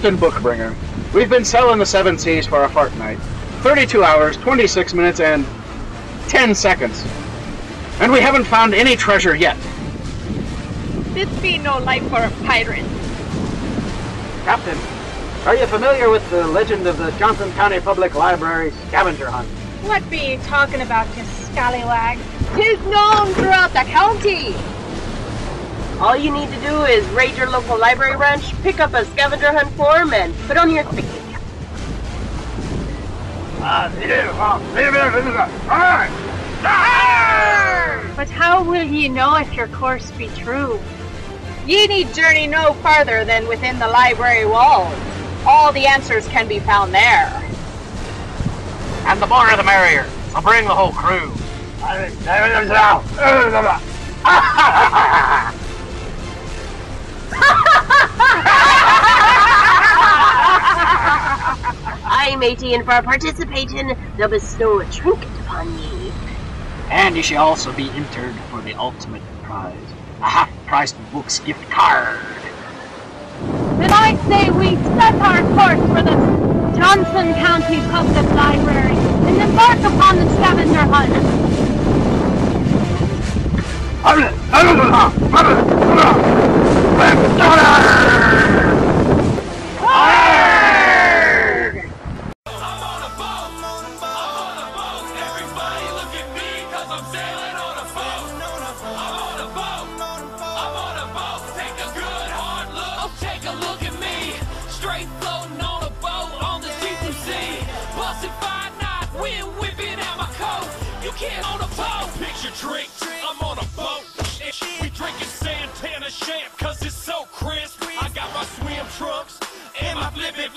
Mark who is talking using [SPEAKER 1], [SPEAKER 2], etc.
[SPEAKER 1] Captain Bookbringer. We've been sailing the seven seas for a fortnight. 32 hours, 26 minutes, and 10 seconds. And we haven't found any treasure yet.
[SPEAKER 2] This be no life for a pirate.
[SPEAKER 1] Captain, are you familiar with the legend of the Johnson County Public Library scavenger hunt?
[SPEAKER 2] What be you talking about, you scallywag? Tis known throughout the county.
[SPEAKER 3] All you need to do is raid your local library branch, pick up a scavenger hunt form, and put on your thinking cap.
[SPEAKER 2] But how will ye know if your course be true? Ye need journey no farther than within the library walls. All the answers can be found there.
[SPEAKER 1] And the more the merrier. So bring the whole crew.
[SPEAKER 3] Aye, matey, and for participating, they'll bestow a trinket upon ye.
[SPEAKER 1] And you shall also be entered for the ultimate prize. A half-priced books gift card.
[SPEAKER 2] Then I say we set our course for the Johnson County Public Library and embark upon the scavenger hunt.
[SPEAKER 4] You can't a boat. Picture drink, I'm on a boat. We drinking Santana champ, cause it's so crisp. I got my swim trunks and my flippin'